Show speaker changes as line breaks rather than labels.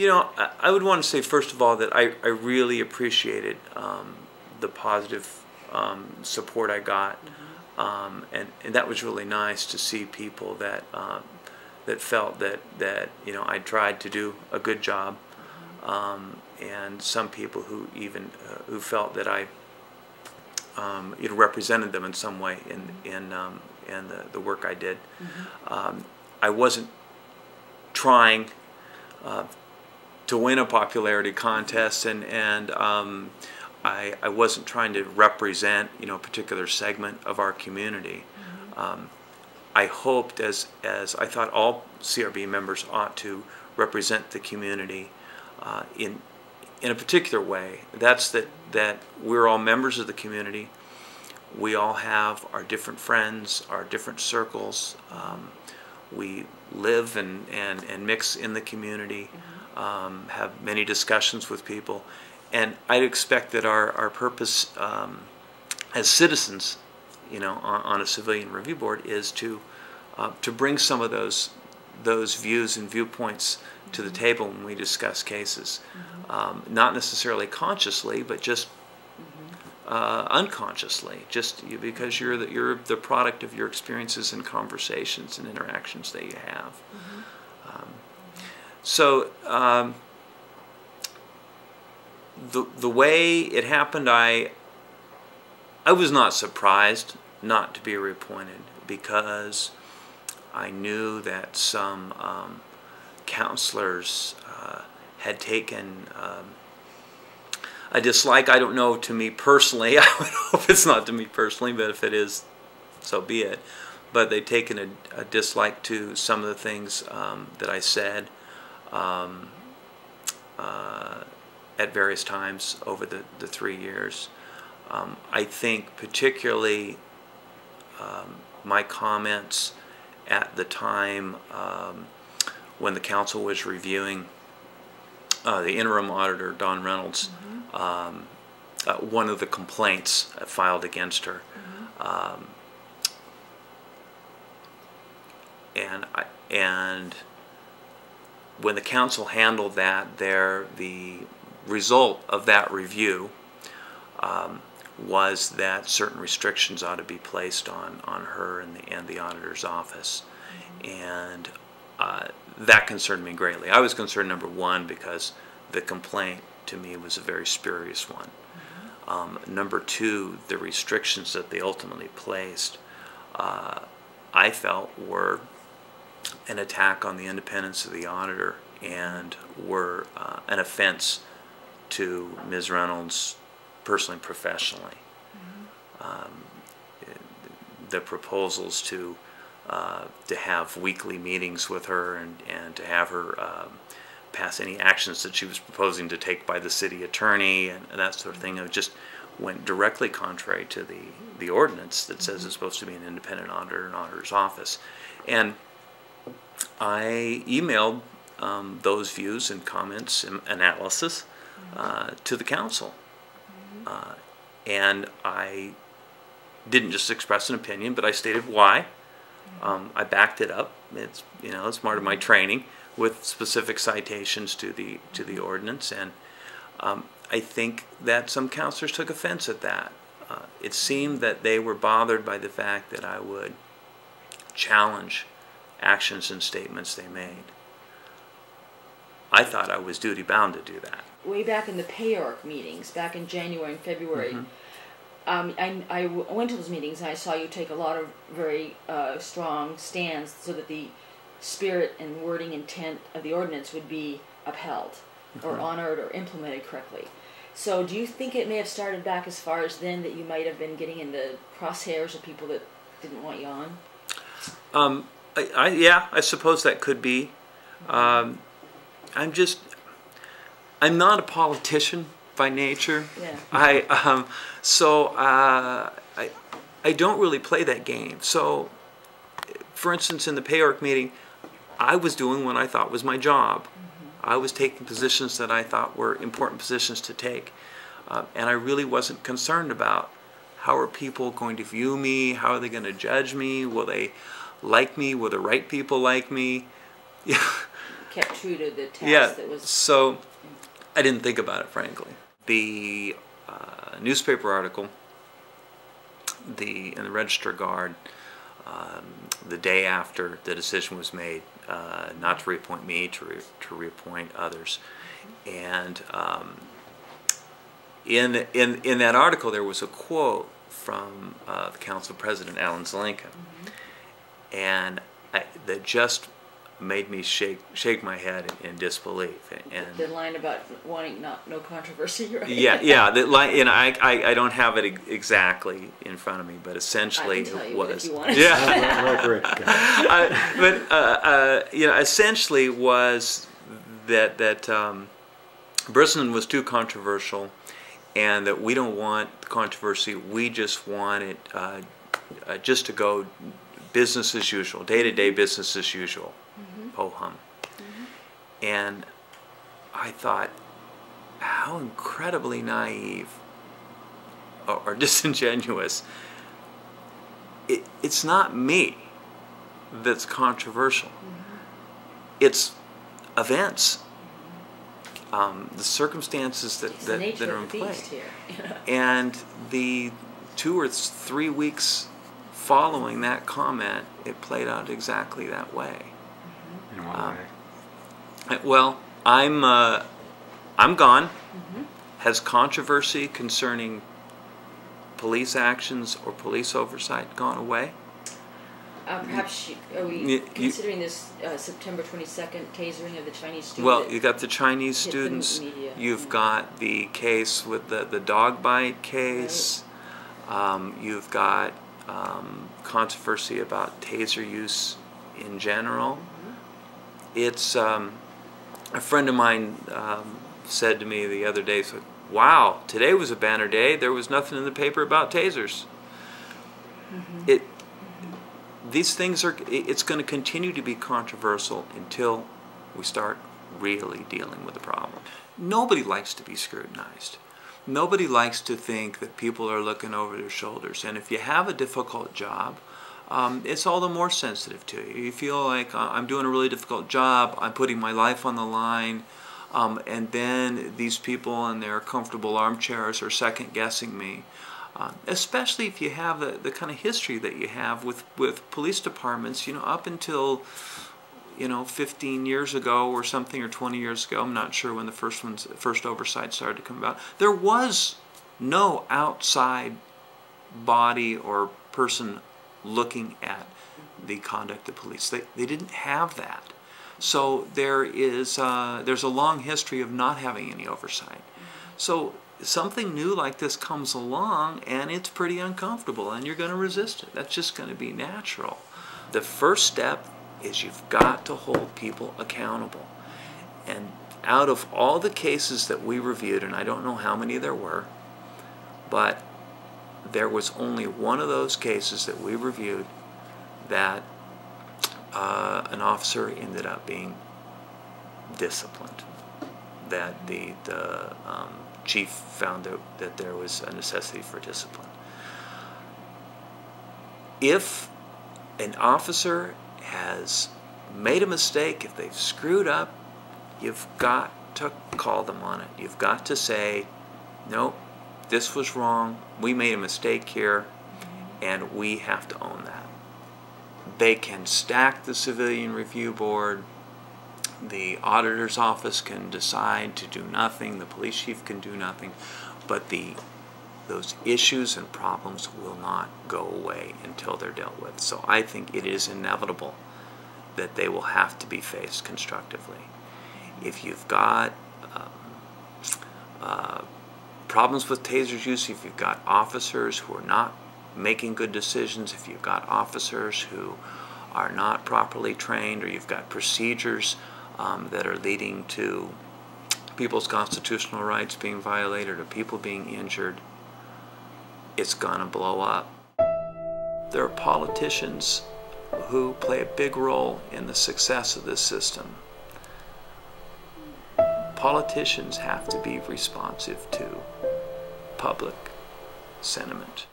You know, I, I would want to say first of all that I, I really appreciated um, the positive um, support I got, um, and and that was really nice to see people that um, that felt that that you know I tried to do a good job, um, and some people who even uh, who felt that I um, you know represented them in some way in in um, in the, the work I did. Um, I wasn't trying uh, to win a popularity contest, and and um, I I wasn't trying to represent you know a particular segment of our community. Um, I hoped, as as I thought all CRB members ought to represent the community uh, in in a particular way. That's that that we're all members of the community. We all have our different friends, our different circles. Um, we live and, and, and mix in the community, um, have many discussions with people. And I'd expect that our, our purpose um, as citizens, you know, on, on a civilian review board is to, uh, to bring some of those, those views and viewpoints to the table when we discuss cases. Um, not necessarily consciously, but just uh, unconsciously, just you, because you're the, you're the product of your experiences and conversations and interactions that you have. So um, the the way it happened, I I was not surprised not to be reappointed because I knew that some um, councilors uh, had taken. Um, a dislike, I don't know to me personally. I hope it's not to me personally, but if it is, so be it. But they've taken a, a dislike to some of the things um, that I said um, uh, at various times over the, the three years. Um, I think particularly um, my comments at the time um, when the council was reviewing uh, the interim auditor, Dawn Reynolds, um, uh, one of the complaints filed against her. Um, and I, and when the council handled that, there the result of that review um, was that certain restrictions ought to be placed on on her and the and the auditor's office, and uh, that concerned me greatly. I was concerned number one because the complaint to me was a very spurious one. Um, number two, the restrictions that they ultimately placed, uh, I felt were an attack on the independence of the auditor and were uh, an offense to Ms. Reynolds personally and professionally. Um, the proposals to uh, to have weekly meetings with her and, and to have her um, pass any actions that she was proposing to take by the city attorney and, that sort of thing. It just went directly contrary to the, the ordinance that says it's supposed to be an independent auditor and auditor's office. And I emailed um, those views and comments and analysis uh, to the council. Uh, and I didn't just express an opinion, but I stated why. Um, I backed it up. It's you know it's part of my training with specific citations to the to the ordinance, and um, I think that some councilors took offense at that. Uh, it seemed that they were bothered by the fact that I would challenge actions and statements they made. I thought I was duty bound to do that.
Way back in the PAYORC meetings, back in January and February, um, I, I went to those meetings and I saw you take a lot of very uh, strong stands so that the spirit and wording intent of the ordinance would be upheld or honored or implemented correctly. So, do you think it may have started back as far as then that you might have been getting in the crosshairs of people that didn't want you on?
Um, I, I, yeah, I suppose that could be. Um, I'm just, I'm not a politician by nature.
Yeah.
I um, so uh, I I don't really play that game. So, for instance, in the PAYORC meeting, I was doing what I thought was my job. I was taking positions that I thought were important positions to take, uh, and I really wasn't concerned about how are people going to view me, how are they going to judge me, will they like me, will the right people like me. Yeah.
kept true to the task
yeah.
that was.
So I didn't think about it, frankly. The uh, newspaper article, the in the Register Guard, um, the day after the decision was made uh, not to reappoint me, to re to reappoint others, and um, in in in that article there was a quote from uh, the council president Alan Zelenka, and I, that just made me shake shake my head in, disbelief. And
the line about wanting not no controversy, right?
yeah, yeah, the line. You know, I, I, I don't have it exactly in front of me, but essentially
I can tell
it
you
was
if you want it.
yeah.
Well.
I, but uh, uh, you know, essentially was that that um, Brissenden was too controversial, and that we don't want controversy. We just want it uh, uh, just to go business as usual, day to day business as usual, ho hum. And I thought, how incredibly naive or, or disingenuous. It, it's not me that's controversial. It's events, um, the circumstances that, that, that are in
of the
play.
beast here.
And the two or three weeks following that comment, it played out exactly that way.
In what
Um,
way?
Well, I'm uh, I'm gone.
Mm-hmm.
Has controversy concerning police actions or police oversight gone away?
Uh, perhaps you, are we
You- you-
considering this uh, September 22nd tasering of the Chinese student?
Well,
that
you got the Chinese
hit the
students.
media.
You've got the case with the the dog bite case. Um, you've got um, controversy about taser use in general. It's um, a friend of mine um, said to me the other day, "So, wow, today was a banner day. There was nothing in the paper about tasers." It these things are it's going to continue to be controversial until we start really dealing with the problem. Nobody likes to be scrutinized. Nobody likes to think that people are looking over their shoulders. And if you have a difficult job, um, it's all the more sensitive to you. You feel like I'm doing a really difficult job, I'm putting my life on the line, um, and then these people in their comfortable armchairs are second guessing me. Uh, especially if you have the, the kind of history that you have with, with police departments, you know, up until, you know, 15 years ago or something, or 20 years ago, I'm not sure when the first ones, first oversight started to come about, there was no outside body or person looking at the conduct of police. They, they didn't have that. So there is uh, there's a long history of not having any oversight. So something new like this comes along and it's pretty uncomfortable and you're going to resist it. That's just going to be natural. The first step is you've got to hold people accountable. And out of all the cases that we reviewed, and I don't know how many there were, but there was only one of those cases that we reviewed that uh, an officer ended up being disciplined. That the, the um, chief found that, that there was a necessity for discipline. If an officer has made a mistake, if they've screwed up, you've got to call them on it. You've got to say, nope, this was wrong, we made a mistake here, mm-hmm. and we have to own that. They can stack the civilian review board, the auditor's office can decide to do nothing, the police chief can do nothing, but the those issues and problems will not go away until they're dealt with. So I think it is inevitable that they will have to be faced constructively. If you've got um, uh, problems with tasers use, if you've got officers who are not making good decisions, if you've got officers who are not properly trained, or you've got procedures um, that are leading to people's constitutional rights being violated or people being injured, it's gonna blow up. There are politicians who play a big role in the success of this system. Politicians have to be responsive to public sentiment.